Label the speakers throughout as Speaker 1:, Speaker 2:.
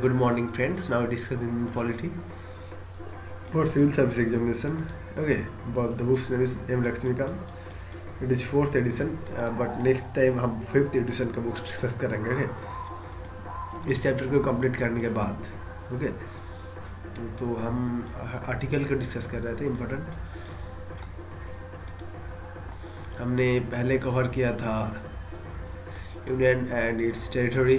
Speaker 1: Good morning friends now discuss in polity for civil service examination okay the books name is M Lakshmikanth it is fourth edition but next time हम fifth edition का books discuss करेंगे okay okay? इस chapter को complete करने के बाद okay okay? तो हम आर्टिकल को डिस्कस कर रहे थे इम्पोर्टेंट हमने पहले कवर किया था यूनियन एंड इट्स टेरिटोरी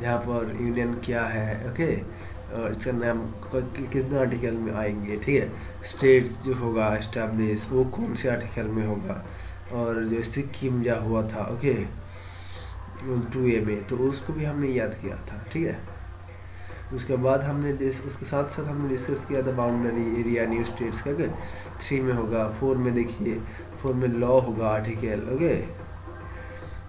Speaker 1: जहाँ पर यूनियन क्या है ओके और इसका नाम कितने आर्टिकल में आएँगे, ठीक है? स्टेट्स जो होगा इस्टेब्लिश वो कौन से आर्टिकल में होगा? और जो सिक्किम जा हुआ था ओके टू ए में तो उसको भी हमने याद किया था, ठीक है? उसके बाद हमने उसके साथ साथ हमने डिस्कस किया था बाउंड्री एरिया न्यू स्टेट्स का थ्री में होगा फोर में देखिए फोर में लॉ होगा आर्टिकल ओके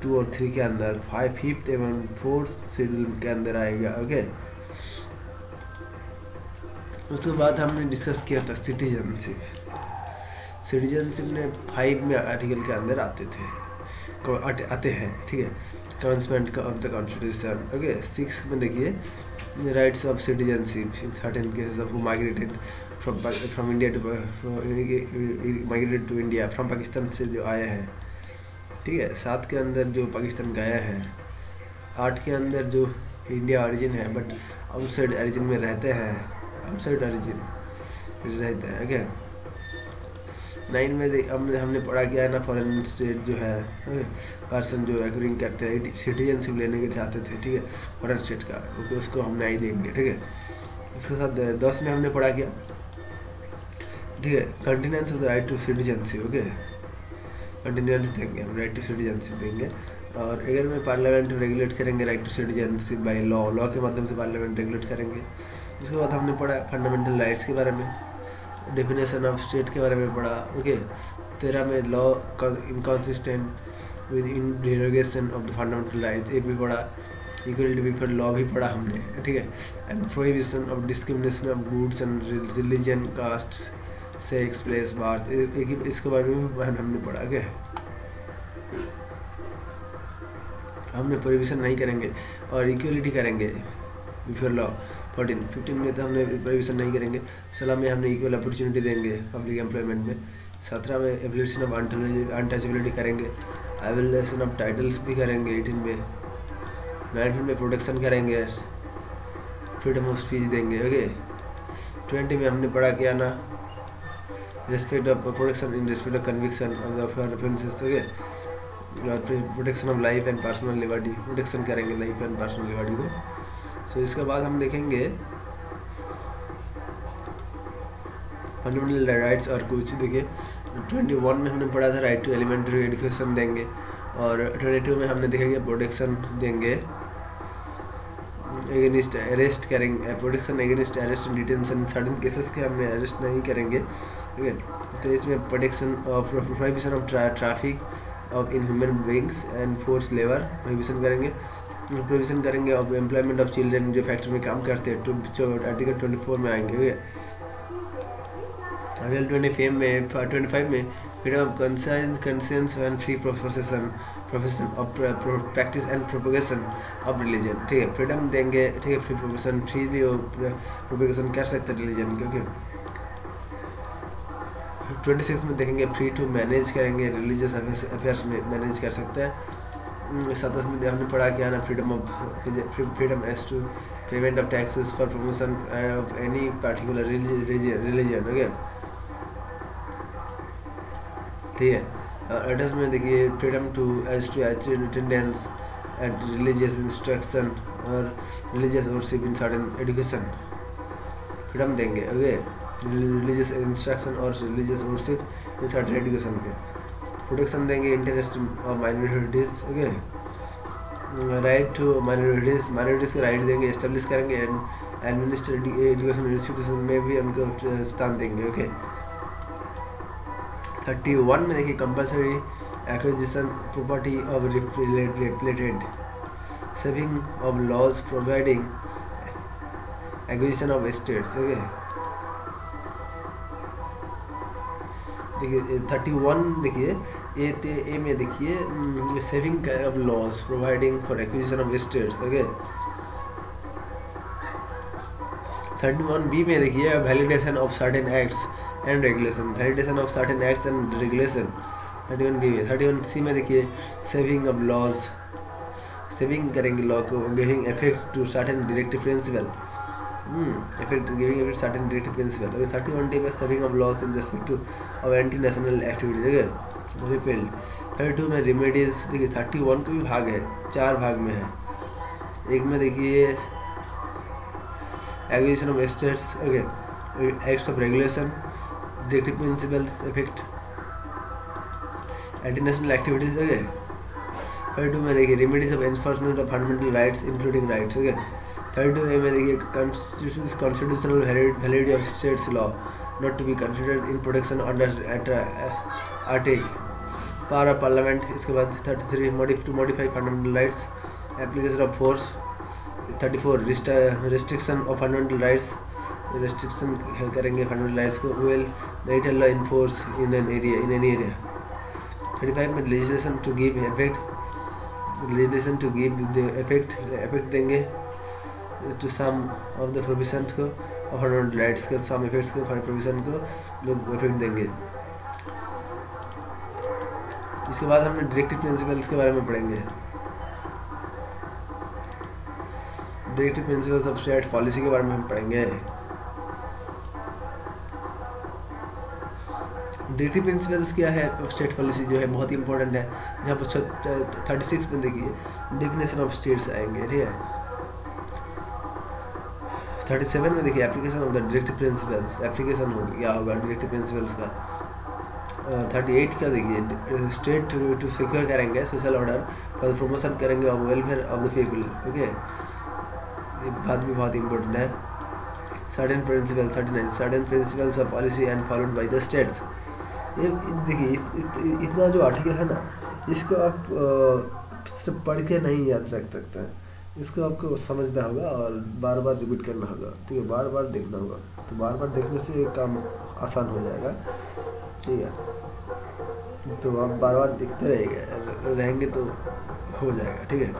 Speaker 1: टू और थ्री के अंदर फाइव फिफ्थ एवं फोर्थ शेड्यूल के अंदर आएगा ओके उसके बाद हमने डिस्कस किया था सिटीजनशिप सिटीजनशिप ने फाइव में आर्टिकल के अंदर आते थे आते, हैं ठीक है? Commencement of the constitution okay six में देखिए rights of citizenship in thirteen cases of migrated from from India to migrated to India from Pakistan से जो आए हैं ठीक है, सात के अंदर जो पाकिस्तान गए है, आठ के अंदर जो इंडिया ओरिजिन है बट आउटसाइड ओरिजिन में रहते हैं आउटसाइड ओरिजिन रहते हैं ओके नाइन में हमने हमने पढ़ा किया है ना फॉरेन स्टेट जो है पर्सन जो एग्रिंग करते हैं सिटीजनशिप लेने के चाहते थे, ठीक है? फॉरेन स्टेट का ओके उसको हम नहीं देंगे, ठीक है? उसके साथ दस में हमने पढ़ा किया? ठीक है continuance of the right to citizenship okay continuous देंगे, हम राइट टू सिटीजनशिप देंगे। और अगर में पार्लियामेंट रेगुलेट करेंगे right to citizenship by law law के माध्यम से पार्लियामेंट रेगुलेट करेंगे। उसके बाद हमने पढ़ा फंडामेंटल राइट्स के बारे में डेफिनेशन ऑफ़ स्टेट के बारे में पढ़ा। ओके तेरह में law inconsistent with in derogation of the fundamental right एक भी पढ़ा। इक्वलिटी बिफोर लॉ भी पढ़ा हमने, ठीक है? And prohibition of discrimination of goods and religion caste sex place birth एक इसके बारे में हमने पढ़ा क्या? हमने प्रोहिबिशन नहीं करेंगे और इक्वलिटी करेंगे बिफोर लॉ फोर्टीन फिफ्टीन में तो हमने प्रोहिबिशन नहीं करेंगे। सोलह में हमने इक्वल अपॉर्चुनिटी देंगे पब्लिक एम्प्लॉयमेंट में। सत्रह में एवोल्यूशन ऑफ़ अनटचबिलिटी करेंगे। एवोल्यूशन ऑफ़ टाइटल्स भी करेंगे एटीन में। नाइनटीन में प्रोटेक्शन करेंगे। फ्रीडम ऑफ़ स्पीच देंगे ओके ट्वेंटी में हमने पढ़ा किया ना? Respect of protection in respect of conviction of the offenses okay? Protection of life and personal liberty protection करेंगे लाइफ एंड पर्सनल लिबर्टी को। सो so, इसके बाद हम देखेंगे फंडामेंटल राइट्स और कुछ देखिए ट्वेंटी वन में हमने पढ़ा था राइट टू एलिमेंट्री एजुकेशन देंगे और ट्वेंटी टू में हमने देखेंगे प्रोटेक्शन देंगे। अगेंस्ट अरेस्ट करेंगे protection against arrest detention sudden cases के हमने अरेस्ट नहीं करेंगे। तो इसमें protection prohibition of traffic of in human beings and force labour prohibition करेंगे। प्रोविज़न करेंगे ऑफ़ एम्प्लॉयमेंट ऑफ़ चिल्ड्रेन जो फैक्ट्री में काम करते हैं। आर्टिकल ट्वेंटी फोर में आएँगे ट्वेंटी फाइव में ट्वेंटी फाइव में freedom of conscience conscience and free profession profession of practice and propagation of religion ठीक है फ्रीडम देंगे, ठीक है फ्री प्रोफेशन फ्रीली प्रोपोगेशन कर सकते हैं रिलीजन क्योंकि ट्वेंटी सिक्स में देखेंगे फ्री टू मैनेज करेंगे रिलीजियस अफेयर्स में मैनेज कर सकते हैं। सताईस में हमने पढ़ा किया ना freedom of freedom as to payment of taxes for promotion of any particular religion okay ठीक है। अठाईस में देखिए freedom to as to attendance at religious instruction और religious worship in education freedom देंगे ओके रिलीजियस इंस्ट्रक्शन और religious worship in certain education के protection देंगे interest of minorities okay right to minorities minorities को राइट देंगे establish करेंगे and administrative education institution में भी उनको स्थान देंगे ओके थर्टी वन में देखिए compulsory acquisition property of repealed saving of laws providing acquisition of states okay देखिए थर्टी वन देखिए ए ते ए में देखिए saving of laws providing for acquisition of states okay thirty one B में देखिए validation of certain acts and regulation validation of certain acts and regulation thirty one B में thirty one C में देखिए saving of laws saving करेंगे law को giving effect to certain directive principle effect giving effect certain directive principle अभी thirty one D में saving of laws in respect to of anti national activity देखिए repealed thirty two में remedies देखिए thirty one का भी भाग है, चार भाग में है। एक में देखिए, acquisition of estates, okay? Acts of regulation directive principles affect international activities, okay? Third two में देखिए remedies of enforcement of fundamental rights including rights okay third two में देखिए constitutional validity of states law not to be considered in protection under article power of parliament इसके बाद thirty three modify to modify fundamental rights application of force thirty four restriction of fundamental rights restriction करेंगे fundamental rights को well martial law in force in an area in an area thirty five में legislation to give effect legislation to give effect effect देंगे। To some of the provisions को, और fundamental rights के some effects को provision को लोग effect देंगे। इसके बाद हमने डायरेक्टिव प्रिंसिपल्स के बारे में पढ़ेंगे। Directive principles of state policy के बारे में हम पढ़ेंगे। डायरेक्टिव प्रिंसिपल्स क्या है? स्टेट पॉलिसी जो है, बहुत ही इंपॉर्टेंट है। जहाँ पर थर्टी सिक्स में देखिए डिफिनेशन ऑफ़ स्टेट्स आएँगे, ठीक है? थर्टी सेवन में देखिए application of the directive principles application हो क्या होगा डायरेक्टिव प्रिंसिपल्स का। थर्टी एट का देखिए स्टेट टू सिक्योर करेंगे सोशल ऑर्डर फॉर प्रमोशन करेंगे of welfare of the people okay ये बात भी बहुत इंपॉर्टेंट है। Certain principle thirty nine certain principles of policy and followed by the states ये देखिए इत, इतना जो आर्टिकल है ना इसको आप सिर्फ़ पढ़ के नहीं याद रख सकते। हैं इसको आपको समझना होगा और बार बार रिपीट करना होगा। ठीक है बार बार देखना होगा। तो बार बार देखने से काम आसान हो जाएगा। ठीक है। तो आप बार बार देखते रहेंगे रहेंगे तो हो जाएगा। ठीक है।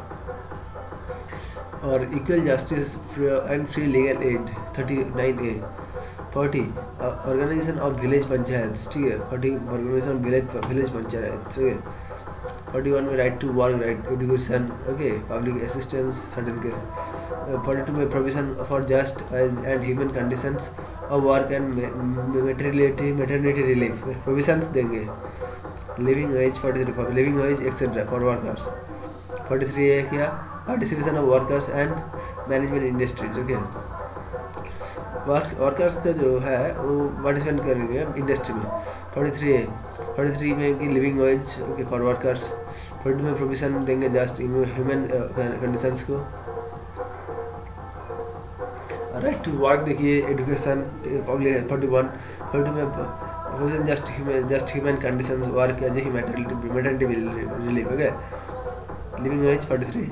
Speaker 1: और equal justice and free legal aid thirty nine A forty organisation of village panchayat ठीक है। Forty organisation of village village panchayat ठीक है। फोर्टी वन में right to work right education okay public assistance certain case forty two में provision for just and human conditions of work and maternity maternity relief provisions देंगे. Living wage forty three living wage etcetera for workers forty three है क्या? Participation of workers and management industries okay workers का जो है, वो participate करेंगे industry में. Forty three three में कि living wage okay for workers forty में प्रोविज़न देंगे जस्ट ह्यूमन कंडीशंस को। राइट टू वर्क देखिए education public forty one forty में provision just human just human conditions work age humanity maternity relief okay living wage forty three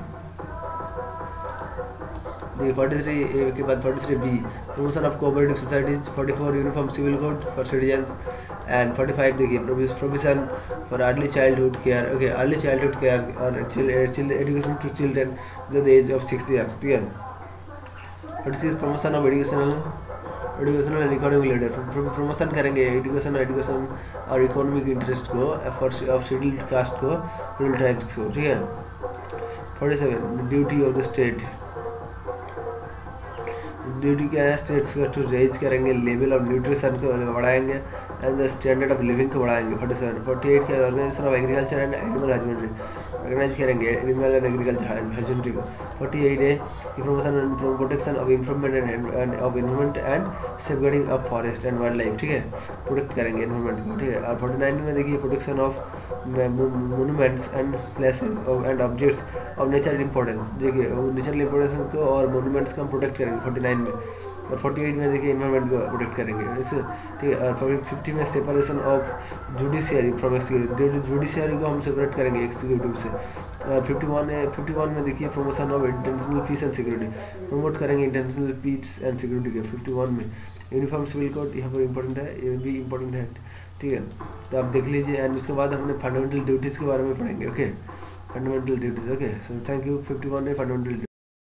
Speaker 1: देखिए forty three A के बाद forty three B promotion of cooperative societies forty four uniform civil code for citizen and forty five देखिए provision for early childhood care okay early childhood care और education to children below the age of six years ठीक है forty six promotion of educational educational and economic leader promotion करेंगे education education और economic interest को for of scheduled caste को scheduled tribes को, ठीक है? Forty seven duty of the state duty क्या है? स्टेट्स को टू रेज करेंगे लेवल ऑफ़ न्यूट्रिशन को बढ़ाएँगे and the standard of living को बढ़ाएँगे फोर्टी सेवन फोर्टी एट के organisation of agriculture and animal husbandry organise करेंगे एनिमल एंड एग्रीकल्चर हस्बेंड्री को forty eight promotion and protection of and of environment and safeguarding of forest and wildlife ठीक है? Protect करेंगे environment को, ठीक है? और फोर्टी नाइन में देखिए protection of monuments and places and objects of nature importance देखिए नेचुरल इंपॉर्टेंस को और मोनूमेंट्स को हम प्रोटेक्ट करेंगे फोर्टी नाइन में। और फोर्टी एट में देखिए इन्वायरमेंट को प्रोटेक्ट करेंगे। इससे ठीक है, और फिफ्टी में separation of judiciary from executive judiciary को हम सेपरेट करेंगे एक्सिक्यूटिव से। और फिफ्टी वन फिफ्टी वन में देखिए promotion of international peace and security promote करेंगे इंटरनेशनल पीस एंड सिक्योरिटी के फिफ्टी वन में। यूनिफॉर्म सिविल कोड यहाँ पर इंपॉर्टेंट है, ये भी इंपॉर्टेंट है, ठीक है। तो आप देख लीजिए एंड उसके बाद हमने फंडामेंटल ड्यूटीज़ के बारे में पढ़ेंगे okay fundamental duties okay so thank you fifty one है फंडामेंटल